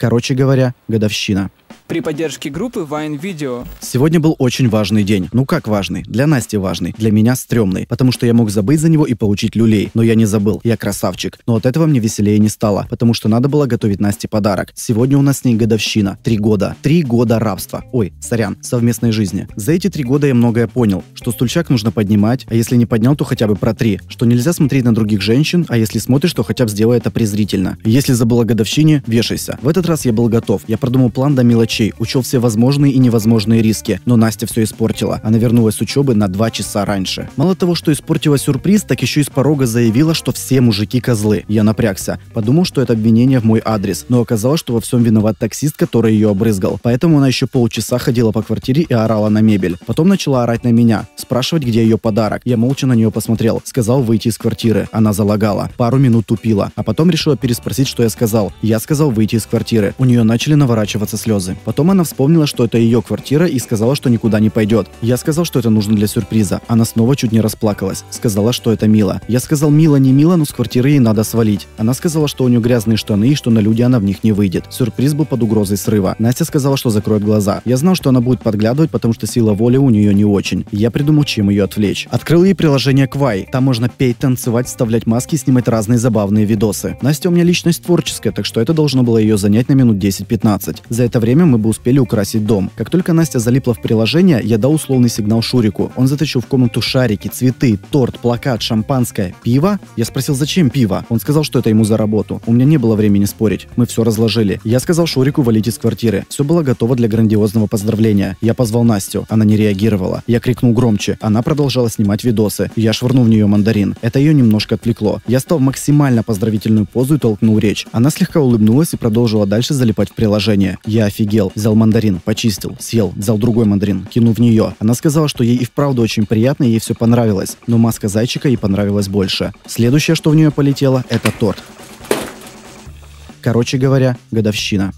Короче говоря, годовщина. При поддержке группы Vine Video. Сегодня был очень важный день. Ну как важный? Для Насти важный. Для меня стрёмный. Потому что я мог забыть за него и получить люлей. Но я не забыл. Я красавчик. Но от этого мне веселее не стало. Потому что надо было готовить Насте подарок. Сегодня у нас с ней годовщина. Три года. Три года рабства. Ой, сорян, совместной жизни. За эти три года я многое понял. Что стульчак нужно поднимать, а если не поднял, то хотя бы протри. Что нельзя смотреть на других женщин, а если смотришь, то хотя бы сделай это презрительно. Если забыла годовщине, вешайся. В этот раз я был готов. Я продумал план до мелочей врачей, учел все возможные и невозможные риски, но Настя все испортила. Она вернулась с учебы на два часа раньше. Мало того, что испортила сюрприз, так еще и с порога заявила, что все мужики козлы. Я напрягся. Подумал, что это обвинение в мой адрес, но оказалось, что во всем виноват таксист, который ее обрызгал. Поэтому она еще полчаса ходила по квартире и орала на мебель. Потом начала орать на меня, спрашивать, где ее подарок. Я молча на нее посмотрел, сказал выйти из квартиры. Она залагала. Пару минут тупила, а потом решила переспросить, что я сказал. Я сказал выйти из квартиры. У нее начали наворачиваться слезы. Потом она вспомнила, что это ее квартира и сказала, что никуда не пойдет. Я сказал, что это нужно для сюрприза. Она снова чуть не расплакалась. Сказала, что это мило. Я сказал, мило, не мило, но с квартиры ей надо свалить. Она сказала, что у нее грязные штаны и что на люди она в них не выйдет. Сюрприз был под угрозой срыва. Настя сказала, что закроет глаза. Я знал, что она будет подглядывать, потому что сила воли у нее не очень. Я придумал, чем ее отвлечь. Открыл ей приложение Квай. Там можно петь, танцевать, вставлять маски и снимать разные забавные видосы. Настя у меня личность творческая, так что это должно было ее занять на минут 10-15. За это время мы бы успели украсить дом. Как только Настя залипла в приложение, я дал условный сигнал Шурику. Он затащил в комнату шарики, цветы, торт, плакат, шампанское, пиво. Я спросил, зачем пиво? Он сказал, что это ему за работу. У меня не было времени спорить. Мы все разложили. Я сказал Шурику валить из квартиры. Все было готово для грандиозного поздравления. Я позвал Настю. Она не реагировала. Я крикнул громче. Она продолжала снимать видосы. Я швырнул в нее мандарин. Это ее немножко отвлекло. Я стал максимально поздравительную позу и толкнул речь. Она слегка улыбнулась и продолжила дальше залипать в приложение. Я офигел. Взял мандарин, почистил, съел, взял другой мандарин, кинул в нее. Она сказала, что ей и вправду очень приятно, ей все понравилось. Но маска зайчика ей понравилась больше. Следующее, что в нее полетело, это торт. Короче говоря, годовщина.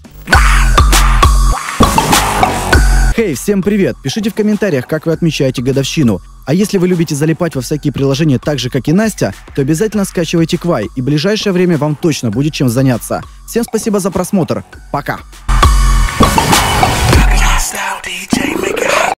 Хей, всем привет! Пишите в комментариях, как вы отмечаете годовщину. А если вы любите залипать во всякие приложения так же, как и Настя, то обязательно скачивайте Квай, и в ближайшее время вам точно будет чем заняться. Всем спасибо за просмотр. Пока! DJ, make